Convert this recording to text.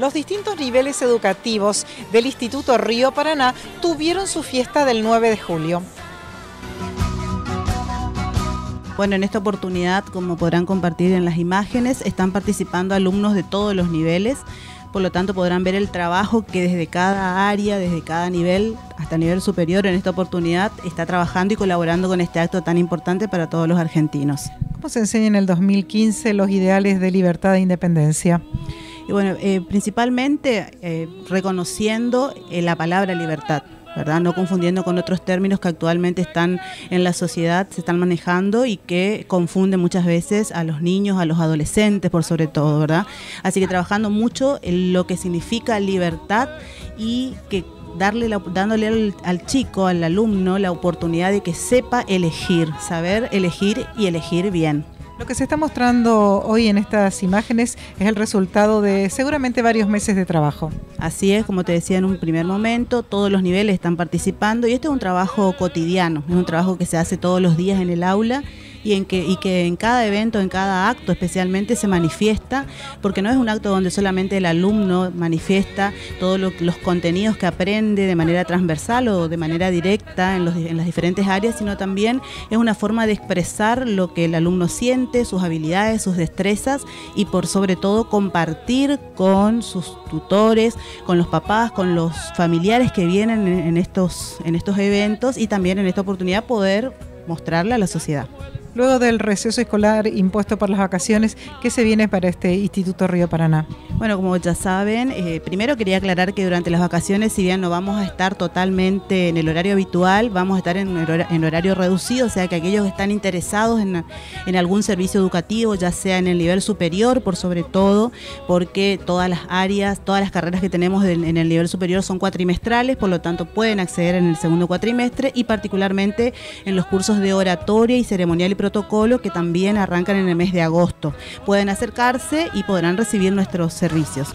los distintos niveles educativos del Instituto Río Paraná tuvieron su fiesta del 9 de julio. Bueno, en esta oportunidad, como podrán compartir en las imágenes, están participando alumnos de todos los niveles, por lo tanto podrán ver el trabajo que desde cada área, desde cada nivel hasta nivel superior en esta oportunidad está trabajando y colaborando con este acto tan importante para todos los argentinos. ¿Cómo se enseña en el 2015 los ideales de libertad e independencia? Y bueno, eh, principalmente eh, reconociendo eh, la palabra libertad. ¿verdad? No confundiendo con otros términos que actualmente están en la sociedad, se están manejando y que confunden muchas veces a los niños, a los adolescentes por sobre todo, ¿verdad? Así que trabajando mucho en lo que significa libertad y que darle dándole al, al, chico, al alumno, la oportunidad de que sepa elegir, saber elegir y elegir bien. Lo que se está mostrando hoy en estas imágenes es el resultado de seguramente varios meses de trabajo. Así es, como te decía en un primer momento, todos los niveles están participando y este es un trabajo cotidiano, es un trabajo que se hace todos los días en el aula y, en que, y que en cada evento, en cada acto especialmente se manifiesta, porque no es un acto donde solamente el alumno manifiesta todos los contenidos que aprende de manera transversal o de manera directa en, los, en las diferentes áreas, sino también es una forma de expresar lo que el alumno siente, sus habilidades, sus destrezas y por sobre todo compartir con sus tutores, con los papás, con los familiares que vienen en estos, en estos eventos y también en esta oportunidad poder mostrarle a la sociedad. Luego del receso escolar impuesto por las vacaciones, ¿qué se viene para este Instituto Río Paraná? Bueno, como ya saben, eh, primero quería aclarar que durante las vacaciones, si bien no vamos a estar totalmente en el horario habitual, vamos a estar en, horario reducido, o sea que aquellos que están interesados en, algún servicio educativo, ya sea en el nivel superior, por sobre todo, porque todas las áreas, todas las carreras que tenemos en, en el nivel superior son cuatrimestrales, por lo tanto pueden acceder en el segundo cuatrimestre y particularmente en los cursos de oratoria y ceremonial y protocolo que también arrancan en el mes de agosto. Pueden acercarse y podrán recibir nuestros servicios.